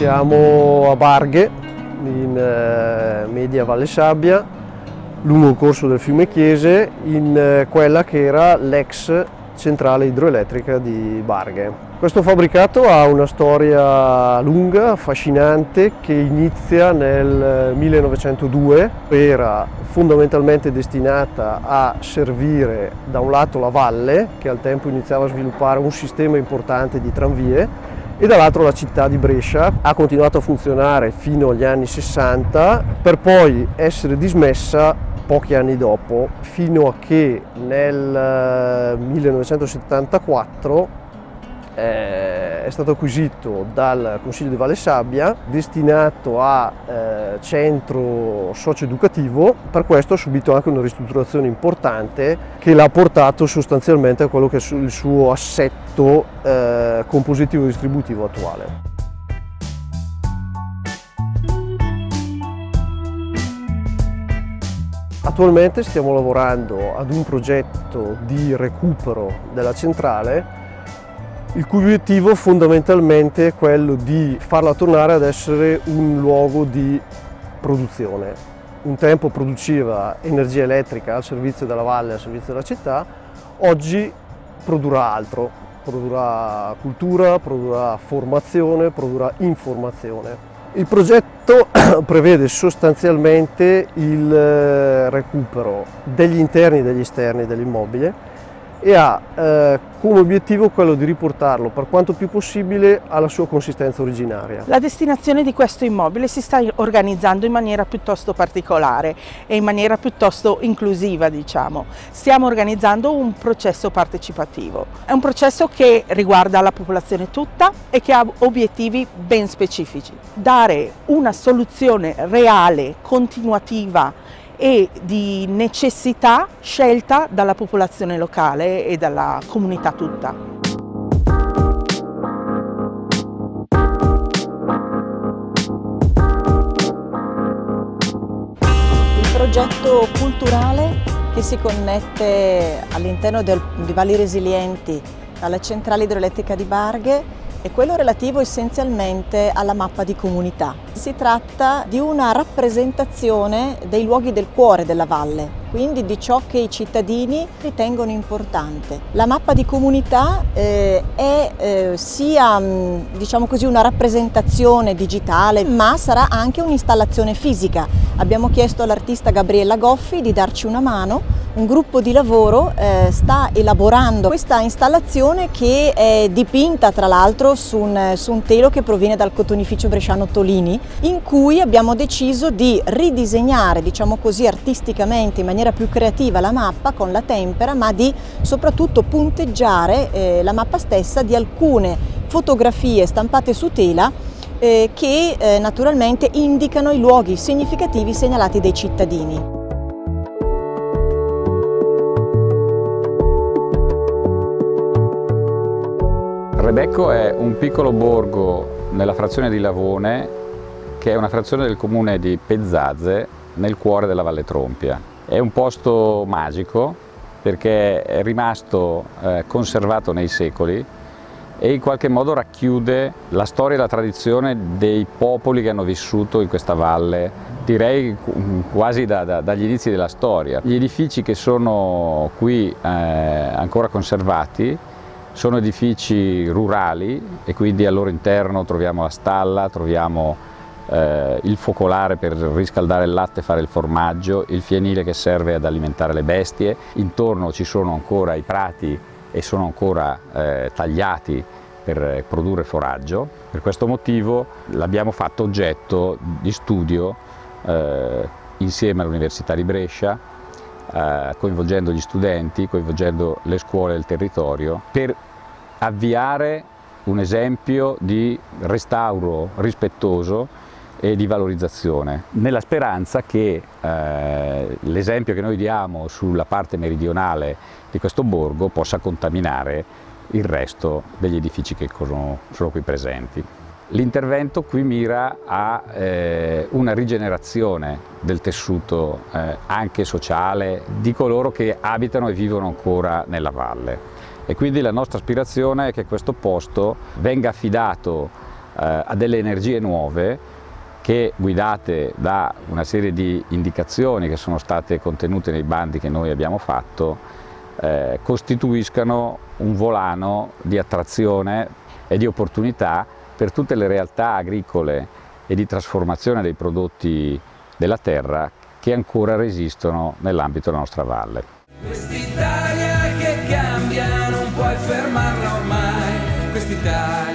Siamo a Barghe, in eh, media Valle Sabbia, lungo il corso del fiume Chiese, in eh, quella che era l'ex centrale idroelettrica di Barghe. Questo fabbricato ha una storia lunga, affascinante, che inizia nel 1902. Era fondamentalmente destinata a servire da un lato la valle, che al tempo iniziava a sviluppare un sistema importante di tranvie, e dall'altro la città di Brescia. Ha continuato a funzionare fino agli anni 60 per poi essere dismessa pochi anni dopo, fino a che nel 1974 eh, è stato acquisito dal Consiglio di Valle Sabbia, destinato a eh, centro socio-educativo, per questo ha subito anche una ristrutturazione importante che l'ha portato sostanzialmente a quello che è il suo assetto eh, compositivo distributivo attuale. Attualmente stiamo lavorando ad un progetto di recupero della centrale il cui obiettivo fondamentalmente è quello di farla tornare ad essere un luogo di produzione. Un tempo produceva energia elettrica al servizio della valle, al servizio della città, oggi produrrà altro, produrrà cultura, produrrà formazione, produrrà informazione. Il progetto prevede sostanzialmente il eh, recupero degli interni e degli esterni dell'immobile e ha eh, come obiettivo quello di riportarlo per quanto più possibile alla sua consistenza originaria. La destinazione di questo immobile si sta organizzando in maniera piuttosto particolare e in maniera piuttosto inclusiva diciamo. Stiamo organizzando un processo partecipativo. È un processo che riguarda la popolazione tutta e che ha obiettivi ben specifici. Dare una soluzione reale, continuativa e di necessità scelta dalla popolazione locale e dalla comunità tutta. Il progetto culturale che si connette all'interno di Valli Resilienti alla centrale idroelettrica di Barghe è quello relativo essenzialmente alla mappa di comunità. Si tratta di una rappresentazione dei luoghi del cuore della valle, quindi di ciò che i cittadini ritengono importante. La mappa di comunità eh, è eh, sia mm, diciamo così, una rappresentazione digitale, ma sarà anche un'installazione fisica. Abbiamo chiesto all'artista Gabriella Goffi di darci una mano un gruppo di lavoro eh, sta elaborando questa installazione che è dipinta tra l'altro su su un telo che proviene dal cotonificio bresciano Tolini in cui abbiamo deciso di ridisegnare diciamo così artisticamente in maniera più creativa la mappa con la tempera ma di soprattutto punteggiare eh, la mappa stessa di alcune fotografie stampate su tela eh, che eh, naturalmente indicano i luoghi significativi segnalati dai cittadini. Rebecco è un piccolo borgo nella frazione di Lavone che è una frazione del comune di Pezzazze nel cuore della Valle Trompia. È un posto magico perché è rimasto eh, conservato nei secoli e in qualche modo racchiude la storia e la tradizione dei popoli che hanno vissuto in questa valle, direi quasi da, da, dagli inizi della storia. Gli edifici che sono qui eh, ancora conservati sono edifici rurali e quindi al loro interno troviamo la stalla, troviamo eh, il focolare per riscaldare il latte e fare il formaggio, il fienile che serve ad alimentare le bestie, intorno ci sono ancora i prati e sono ancora eh, tagliati per produrre foraggio. Per questo motivo l'abbiamo fatto oggetto di studio eh, insieme all'Università di Brescia, eh, coinvolgendo gli studenti, coinvolgendo le scuole e il territorio, per avviare un esempio di restauro rispettoso e di valorizzazione, nella speranza che eh, l'esempio che noi diamo sulla parte meridionale di questo borgo possa contaminare il resto degli edifici che sono, sono qui presenti. L'intervento qui mira a eh, una rigenerazione del tessuto eh, anche sociale di coloro che abitano e vivono ancora nella valle. E quindi la nostra aspirazione è che questo posto venga affidato eh, a delle energie nuove che guidate da una serie di indicazioni che sono state contenute nei bandi che noi abbiamo fatto, eh, costituiscano un volano di attrazione e di opportunità per tutte le realtà agricole e di trasformazione dei prodotti della terra che ancora resistono nell'ambito della nostra valle. Quest'Italia che cambia non puoi fermarla ormai, quest'Italia